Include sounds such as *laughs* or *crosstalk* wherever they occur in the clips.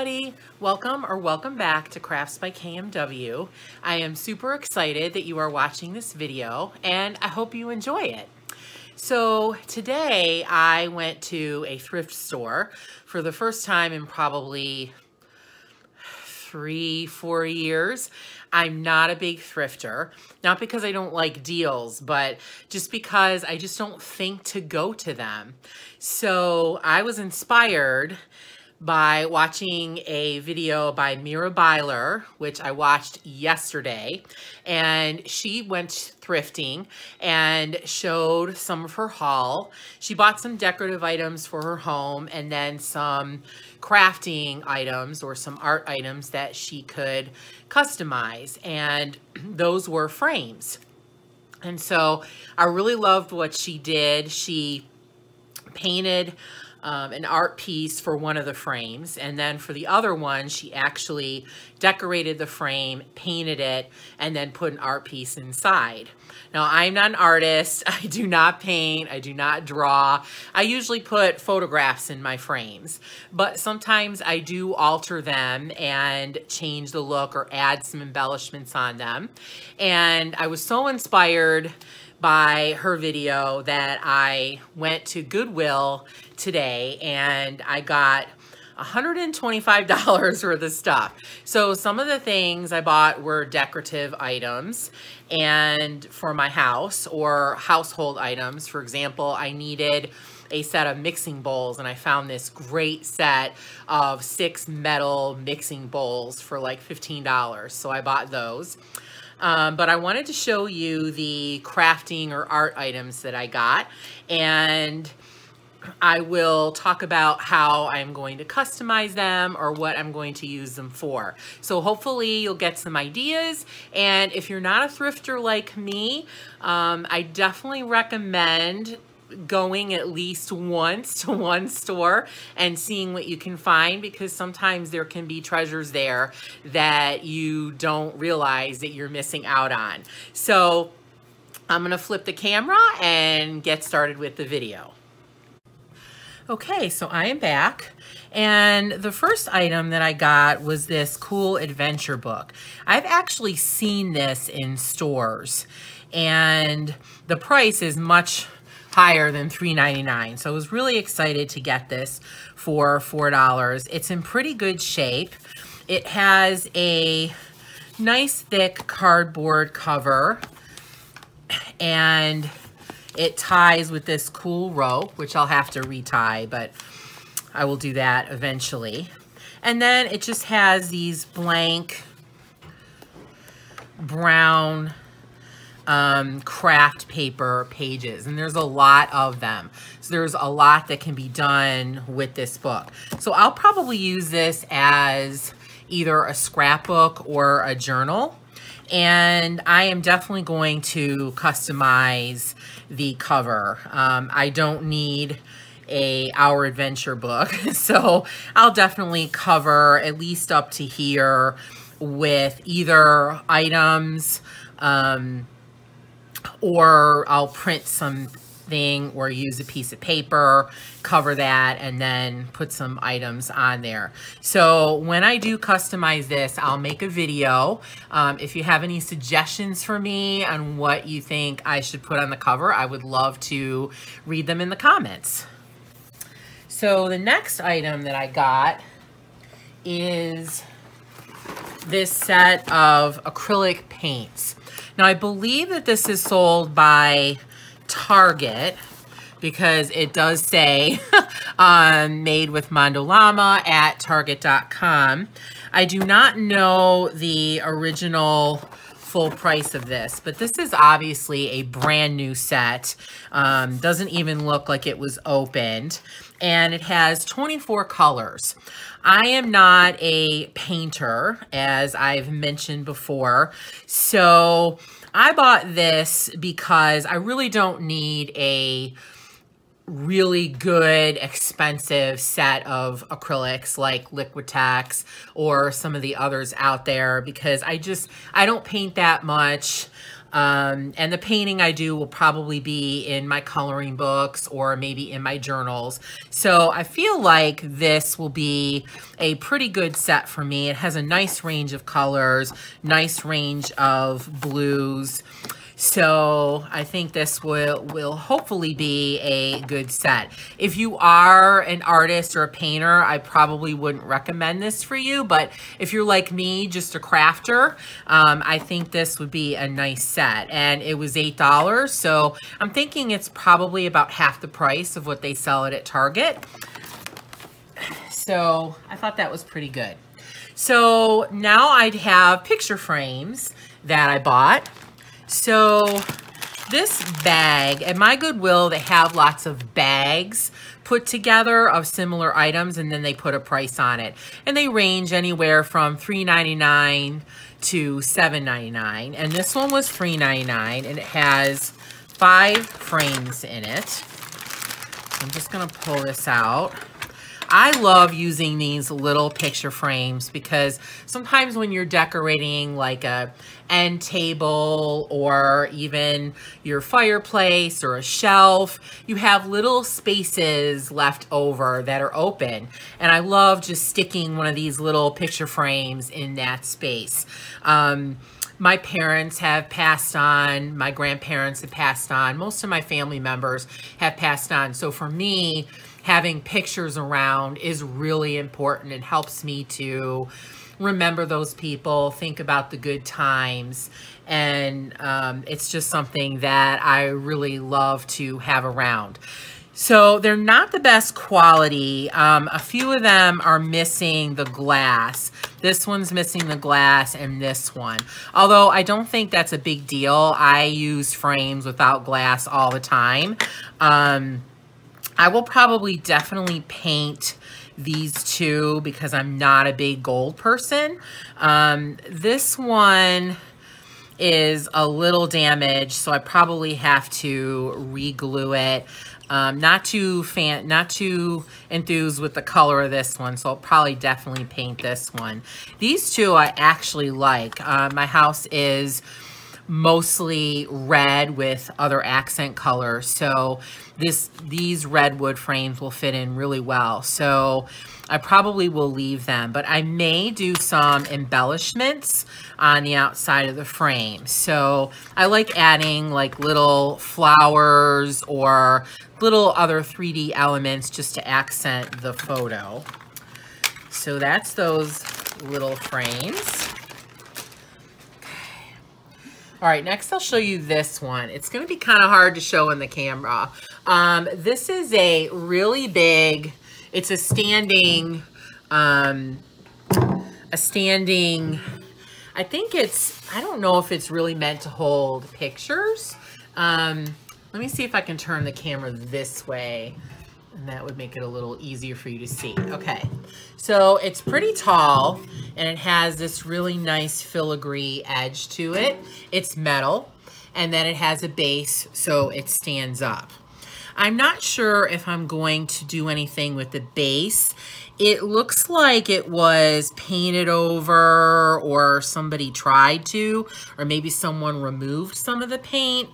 everybody. Welcome or welcome back to Krafts by KMW. I am super excited that you are watching this video and I hope you enjoy it. So today I went to a thrift store for the first time in probably three, four years. I'm not a big thrifter, not because I don't like deals, but just because I just don't think to go to them. So I was inspired by watching a video by Mira Byler, which I watched yesterday. And she went thrifting and showed some of her haul. She bought some decorative items for her home and then some crafting items or some art items that she could customize. And *clears throat* those were frames. And so I really loved what she did. She painted um, an art piece for one of the frames. And then for the other one, she actually decorated the frame, painted it, and then put an art piece inside. Now, I'm not an artist. *laughs* I do not paint. I do not draw. I usually put photographs in my frames, but sometimes I do alter them and change the look or add some embellishments on them. And I was so inspired by her video that I went to Goodwill today and I got $125 worth of stuff. So some of the things I bought were decorative items and for my house or household items. For example, I needed a set of mixing bowls and I found this great set of six metal mixing bowls for like $15. So I bought those. Um, but I wanted to show you the crafting or art items that I got. And I will talk about how I'm going to customize them or what I'm going to use them for. So hopefully you'll get some ideas. And if you're not a thrifter like me, um, I definitely recommend going at least once to *laughs* one store and seeing what you can find because sometimes there can be treasures there that you don't realize that you're missing out on. So I'm going to flip the camera and get started with the video. Okay, so I am back. And the first item that I got was this cool adventure book. I've actually seen this in stores and the price is much higher than $3.99. So I was really excited to get this for $4. It's in pretty good shape. It has a nice thick cardboard cover and it ties with this cool rope, which I'll have to retie, but I will do that eventually. And then it just has these blank brown um, craft paper pages, and there's a lot of them. So there's a lot that can be done with this book. So I'll probably use this as either a scrapbook or a journal. And I am definitely going to customize the cover. Um, I don't need a Our Adventure book. *laughs* So I'll definitely cover at least up to here with either items, um, or I'll print something or use a piece of paper, cover that, and then put some items on there. So when I do customize this, I'll make a video. Um, if you have any suggestions for me on what you think I should put on the cover, I would love to read them in the comments. So the next item that I got is this set of acrylic paints. Now, I believe that this is sold by Target because it does say *laughs* um, made with Mondo Llama at Target.com. I do not know the original full price of this, but this is obviously a brand new set. Um, doesn't even look like it was opened. And it has 24 colors. I am not a painter, as I've mentioned before. So I bought this because I really don't need a really good, expensive set of acrylics like Liquitex or some of the others out there because I just, I don't paint that much. Um, and the painting I do will probably be in my coloring books or maybe in my journals. So I feel like this will be a pretty good set for me. It has a nice range of colors, nice range of blues. So I think this will, will hopefully be a good set. If you are an artist or a painter, I probably wouldn't recommend this for you. But if you're like me, just a crafter, um, I think this would be a nice set. And it was $8. So I'm thinking it's probably about half the price of what they sell it at Target. So I thought that was pretty good. So now I'd have picture frames that I bought. So this bag, at my Goodwill, they have lots of bags put together of similar items and then they put a price on it. And they range anywhere from $3.99 to $7.99. And this one was $3.99 and it has five frames in it. I'm just gonna pull this out. I love using these little picture frames because sometimes when you're decorating like a end table or even your fireplace or a shelf, you have little spaces left over that are open. And I love just sticking one of these little picture frames in that space. Um, my parents have passed on, my grandparents have passed on, most of my family members have passed on. So for me, having pictures around is really important. It helps me to remember those people, think about the good times. And um, it's just something that I really love to have around. So they're not the best quality. Um, a few of them are missing the glass. This one's missing the glass and this one. Although I don't think that's a big deal. I use frames without glass all the time. Um, I will probably definitely paint these two because I'm not a big gold person. Um, this one is a little damaged, so I probably have to re-glue it. Um, not too fan, not too enthused with the color of this one, so I'll probably definitely paint this one. These two I actually like. Uh, my house is mostly red with other accent colors. So this these redwood frames will fit in really well. So I probably will leave them, but I may do some embellishments on the outside of the frame. So I like adding like little flowers or little other 3D elements just to accent the photo. So that's those little frames. All right, next I'll show you this one. It's going to be kind of hard to show in the camera. Um, this is a really big, it's a standing, um, a standing, I think it's, I don't know if it's really meant to hold pictures. Um, let me see if I can turn the camera this way and that would make it a little easier for you to see. Okay, so it's pretty tall and it has this really nice filigree edge to it. It's metal and then it has a base so it stands up. I'm not sure if I'm going to do anything with the base. It looks like it was painted over or somebody tried to, or maybe someone removed some of the paint.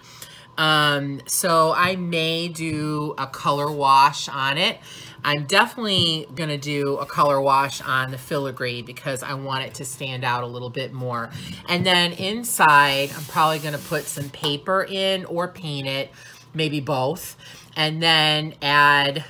Um, so I may do a color wash on it. I'm definitely going to do a color wash on the filigree because I want it to stand out a little bit more. And then inside, I'm probably going to put some paper in or paint it, maybe both. And then add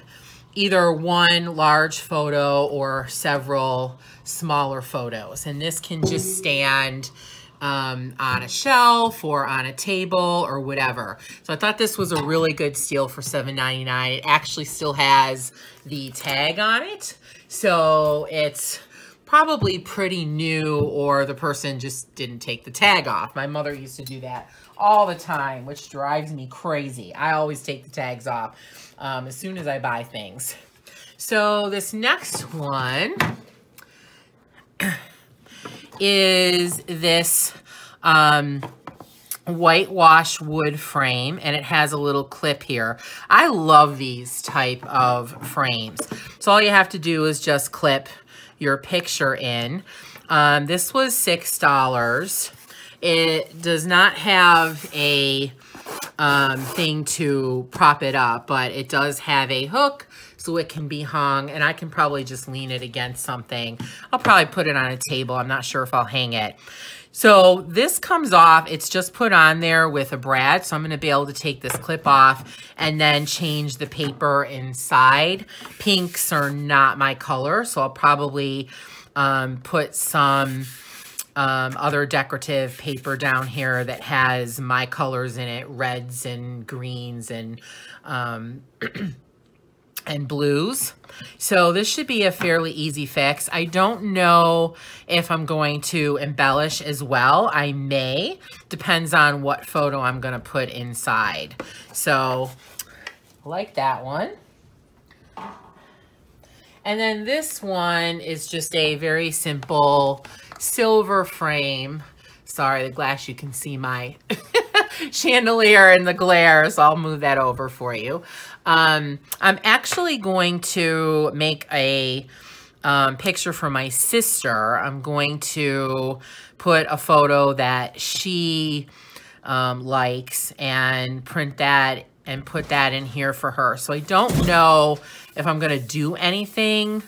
either one large photo or several smaller photos. And this can just stand um, on a shelf or on a table or whatever. So I thought this was a really good steal for $7.99. It actually still has the tag on it. So it's probably pretty new or the person just didn't take the tag off. My mother used to do that all the time, which drives me crazy. I always take the tags off um, as soon as I buy things. So this next one is this um, whitewash wood frame and it has a little clip here. I love these type of frames. So all you have to do is just clip your picture in. Um, this was $6. It does not have a um, thing to prop it up, but it does have a hook so it can be hung and I can probably just lean it against something. I'll probably put it on a table. I'm not sure if I'll hang it. So this comes off, it's just put on there with a brad. So I'm gonna be able to take this clip off and then change the paper inside. Pinks are not my color, so I'll probably um, put some um, other decorative paper down here that has my colors in it, reds and greens and um, *clears throat* and blues. So this should be a fairly easy fix. I don't know if I'm going to embellish as well. I may, depends on what photo I'm gonna put inside. So like that one. And then this one is just a very simple silver frame. Sorry, the glass, you can see my *laughs* chandelier in the glare, so I'll move that over for you. Um, I'm actually going to make a um, picture for my sister. I'm going to put a photo that she um, likes and print that and put that in here for her. So I don't know if I'm going to do anything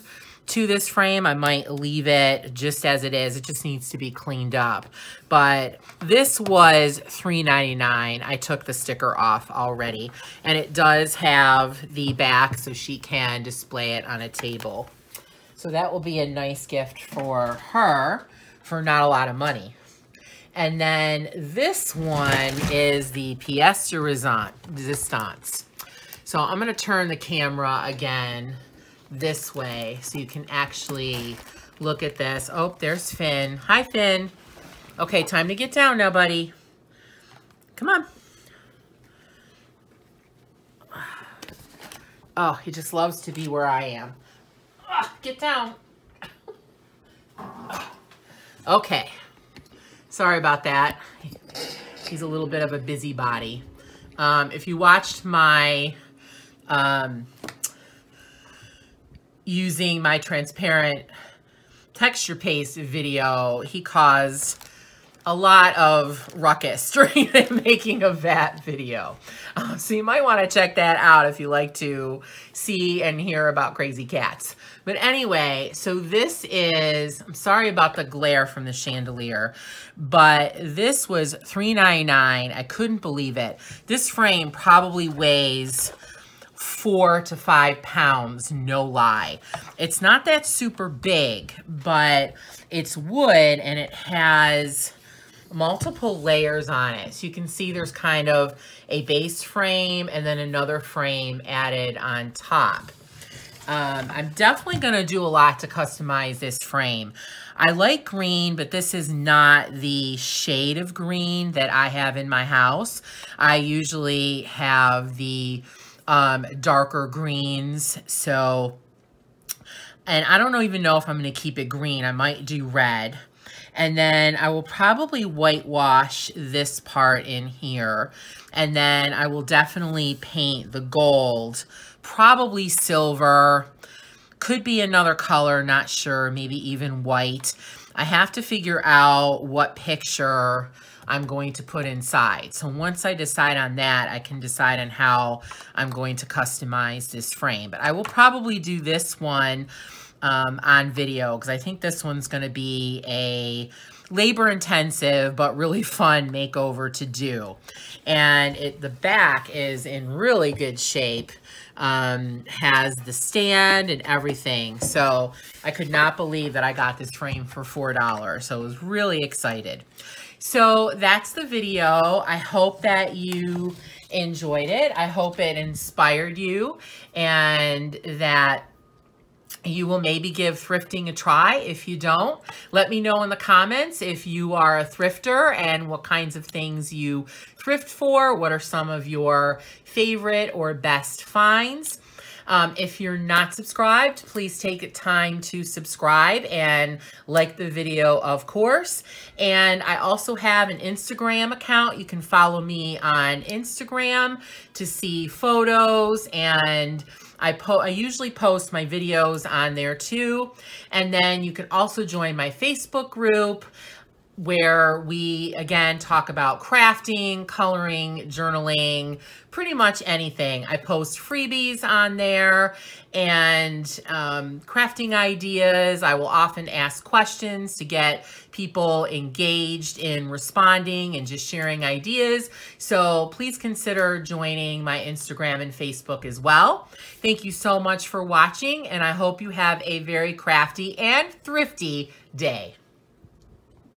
to this frame. I might leave it just as it is. It just needs to be cleaned up. But this was $3.99. I took the sticker off already. And it does have the back so she can display it on a table. So that will be a nice gift for her for not a lot of money. And then this one is the pièce de resistance. So I'm going to turn the camera again this way so you can actually look at this. Oh, there's Finn. Hi, Finn. Okay, time to get down now, buddy. Come on. Oh, he just loves to be where I am. Oh, get down. Okay. Sorry about that. He's a little bit of a busybody. Um, if you watched my um, using my transparent texture paste video, he caused a lot of ruckus *laughs* during the making of that video. Um, so you might want to check that out if you like to see and hear about crazy cats. But anyway, so this is, I'm sorry about the glare from the chandelier, but this was $3.99. I couldn't believe it. This frame probably weighs four to five pounds, no lie. It's not that super big, but it's wood and it has multiple layers on it. So you can see there's kind of a base frame and then another frame added on top. Um, I'm definitely going to do a lot to customize this frame. I like green, but this is not the shade of green that I have in my house. I usually have the um, darker greens. So, and I don't even know if I'm going to keep it green. I might do red. And then I will probably whitewash this part in here. And then I will definitely paint the gold, probably silver, could be another color, not sure, maybe even white. I have to figure out what picture I'm going to put inside. So once I decide on that, I can decide on how I'm going to customize this frame. But I will probably do this one um, on video because I think this one's going to be a labor intensive but really fun makeover to do. And it, the back is in really good shape. Um, has the stand and everything. So I could not believe that I got this frame for $4. So I was really excited. So that's the video. I hope that you enjoyed it. I hope it inspired you and that you will maybe give thrifting a try. If you don't, let me know in the comments if you are a thrifter and what kinds of things you thrift for. What are some of your favorite or best finds? Um, if you're not subscribed, please take time to subscribe and like the video, of course. And I also have an Instagram account. You can follow me on Instagram to see photos and I, po I usually post my videos on there too. And then you can also join my Facebook group where we again talk about crafting, coloring, journaling, pretty much anything. I post freebies on there and um, crafting ideas. I will often ask questions to get people engaged in responding and just sharing ideas. So please consider joining my Instagram and Facebook as well. Thank you so much for watching and I hope you have a very crafty and thrifty day.